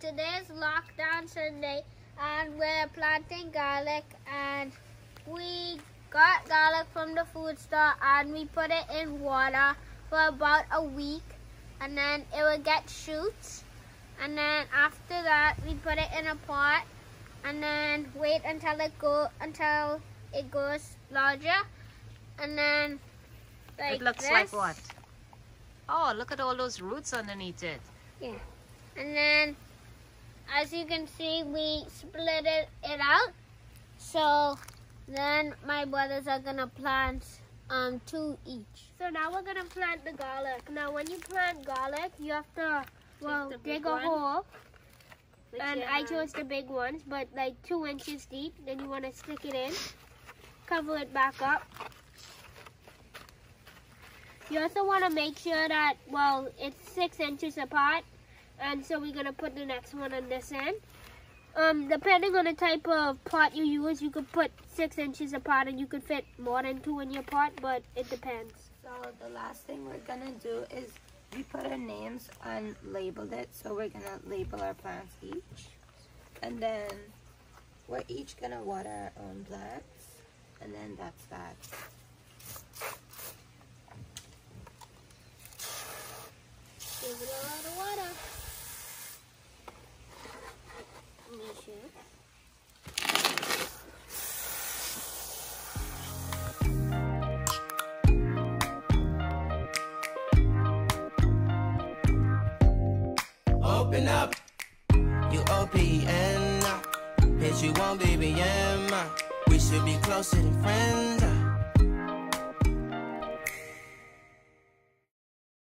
today's lockdown Sunday and we're planting garlic and we got garlic from the food store and we put it in water for about a week and then it will get shoots and then after that we put it in a pot and then wait until it go until it goes larger and then like it looks this. like what? Oh, look at all those roots underneath it. Yeah. And then, as you can see, we split it, it out. So then my brothers are gonna plant um two each. So now we're gonna plant the garlic. Now when you plant garlic, you have to well dig a one. hole. And I chose the big ones, but like two inches deep. Then you want to stick it in, cover it back up. You also want to make sure that, well, it's six inches apart. And so we're to put the next one on this end. Um, depending on the type of pot you use, you could put six inches apart and you could fit more than two in your pot, but it depends. So the last thing we're gonna do is we put our names and labeled it. So we're gonna label our plants each. And then we're each gonna water our own plants. And then that's that. Open up, you OPN. Hit you on BBM. We should be closer than friends. uh.